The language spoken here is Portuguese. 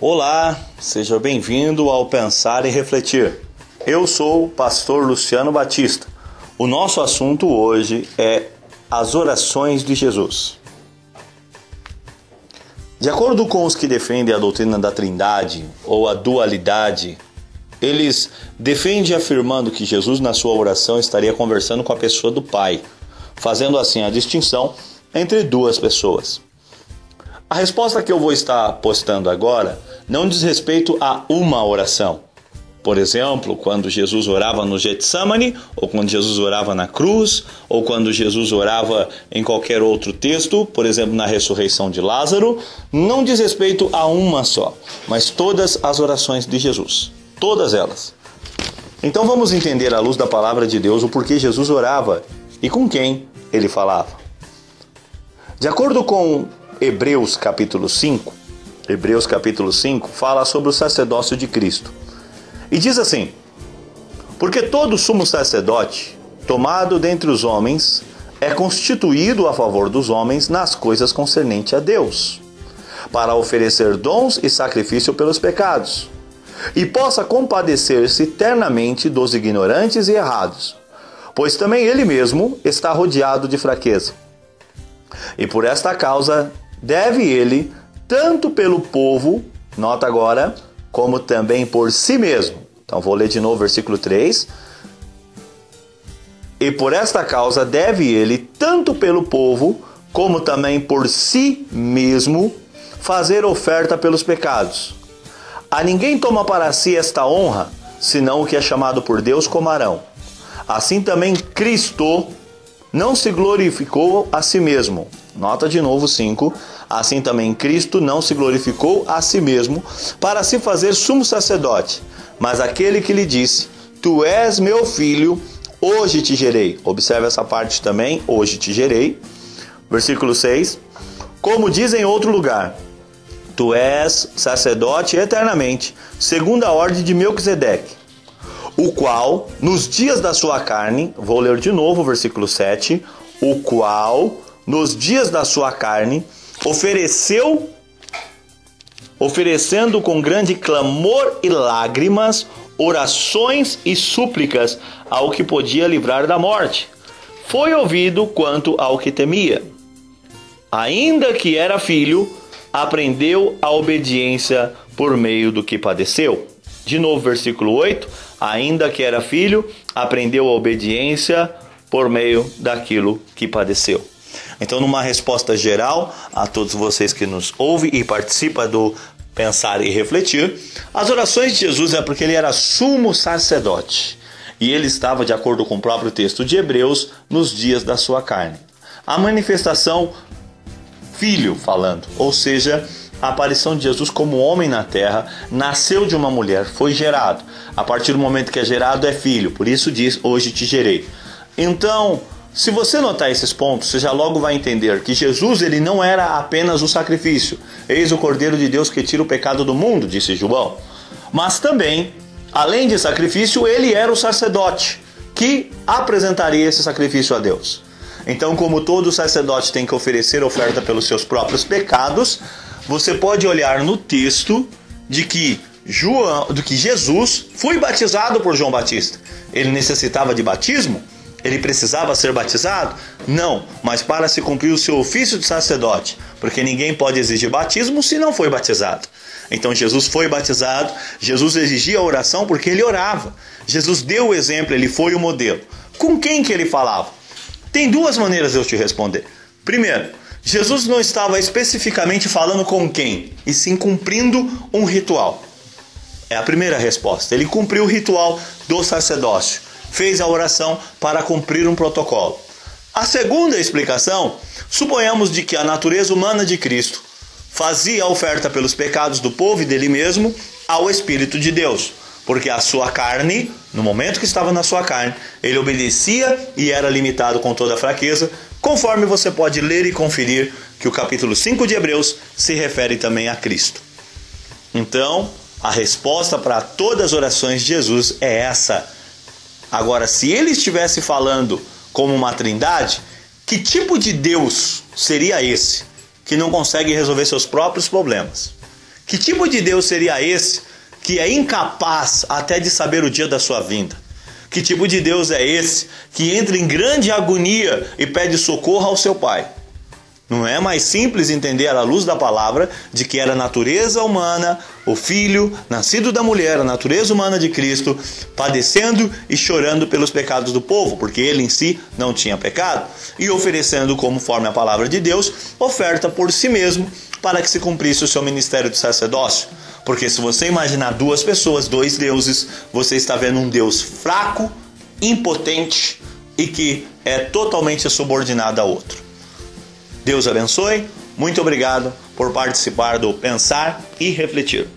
Olá, seja bem-vindo ao Pensar e Refletir. Eu sou o pastor Luciano Batista. O nosso assunto hoje é as orações de Jesus. De acordo com os que defendem a doutrina da Trindade ou a dualidade, eles defendem afirmando que Jesus, na sua oração, estaria conversando com a pessoa do Pai, fazendo assim a distinção entre duas pessoas. A resposta que eu vou estar postando agora não diz respeito a uma oração. Por exemplo, quando Jesus orava no Getsemane, ou quando Jesus orava na cruz, ou quando Jesus orava em qualquer outro texto, por exemplo, na ressurreição de Lázaro, não diz respeito a uma só, mas todas as orações de Jesus, todas elas. Então vamos entender à luz da palavra de Deus o porquê Jesus orava e com quem ele falava. De acordo com Hebreus capítulo 5, Hebreus capítulo 5 fala sobre o sacerdócio de Cristo. E diz assim: Porque todo sumo sacerdote, tomado dentre os homens, é constituído a favor dos homens nas coisas concernentes a Deus, para oferecer dons e sacrifício pelos pecados, e possa compadecer-se eternamente dos ignorantes e errados, pois também ele mesmo está rodeado de fraqueza. E por esta causa deve ele, tanto pelo povo, nota agora, como também por si mesmo. Então vou ler de novo o versículo 3. E por esta causa deve ele, tanto pelo povo, como também por si mesmo, fazer oferta pelos pecados. A ninguém toma para si esta honra, senão o que é chamado por Deus como Arão. Assim também Cristo não se glorificou a si mesmo. Nota de novo 5 Assim também Cristo não se glorificou a si mesmo para se fazer sumo sacerdote, mas aquele que lhe disse: Tu és meu filho, hoje te gerei. Observe essa parte também, hoje te gerei. Versículo 6. Como diz em outro lugar: Tu és sacerdote eternamente, segundo a ordem de Melquisedeque, o qual, nos dias da sua carne, vou ler de novo o versículo 7, o qual, nos dias da sua carne, ofereceu oferecendo com grande clamor e lágrimas orações e súplicas ao que podia livrar da morte. Foi ouvido quanto ao que temia. Ainda que era filho, aprendeu a obediência por meio do que padeceu. De novo, versículo 8: Ainda que era filho, aprendeu a obediência por meio daquilo que padeceu. Então, numa resposta geral a todos vocês que nos ouvem e participam do Pensar e Refletir, as orações de Jesus é porque ele era sumo sacerdote e ele estava, de acordo com o próprio texto de Hebreus, nos dias da sua carne. A manifestação filho falando, ou seja, a aparição de Jesus como homem na terra, nasceu de uma mulher, foi gerado. A partir do momento que é gerado, é filho, por isso diz: Hoje te gerei. Então, se você notar esses pontos, você já logo vai entender que Jesus ele não era apenas o sacrifício. Eis o Cordeiro de Deus que tira o pecado do mundo, disse João. Mas também, além de sacrifício, ele era o sacerdote que apresentaria esse sacrifício a Deus. Então, como todo sacerdote tem que oferecer oferta pelos seus próprios pecados, você pode olhar no texto de que João, do que Jesus foi batizado por João Batista. Ele necessitava de batismo? Ele precisava ser batizado? Não, mas para se cumprir o seu ofício de sacerdote, porque ninguém pode exigir batismo se não foi batizado. Então Jesus foi batizado, Jesus exigia a oração porque ele orava. Jesus deu o exemplo, ele foi o modelo. Com quem que ele falava? Tem duas maneiras de eu te responder. Primeiro, Jesus não estava especificamente falando com quem, e sim cumprindo um ritual. É a primeira resposta. Ele cumpriu o ritual do sacerdócio fez a oração para cumprir um protocolo. A segunda explicação, suponhamos de que a natureza humana de Cristo fazia a oferta pelos pecados do povo e dele mesmo ao Espírito de Deus, porque a sua carne, no momento que estava na sua carne, ele obedecia e era limitado com toda a fraqueza, conforme você pode ler e conferir que o capítulo 5 de Hebreus se refere também a Cristo. Então, a resposta para todas as orações de Jesus é essa: Agora, se ele estivesse falando como uma trindade, que tipo de Deus seria esse que não consegue resolver seus próprios problemas? Que tipo de Deus seria esse que é incapaz até de saber o dia da sua vinda? Que tipo de Deus é esse que entra em grande agonia e pede socorro ao seu Pai? Não é mais simples entender à luz da palavra de que era a natureza humana, o filho, nascido da mulher, a natureza humana de Cristo, padecendo e chorando pelos pecados do povo, porque ele em si não tinha pecado, e oferecendo, conforme a palavra de Deus, oferta por si mesmo para que se cumprisse o seu ministério de sacerdócio. Porque se você imaginar duas pessoas, dois deuses, você está vendo um Deus fraco, impotente e que é totalmente subordinado a outro. Deus abençoe. Muito obrigado por participar do Pensar e Refletir.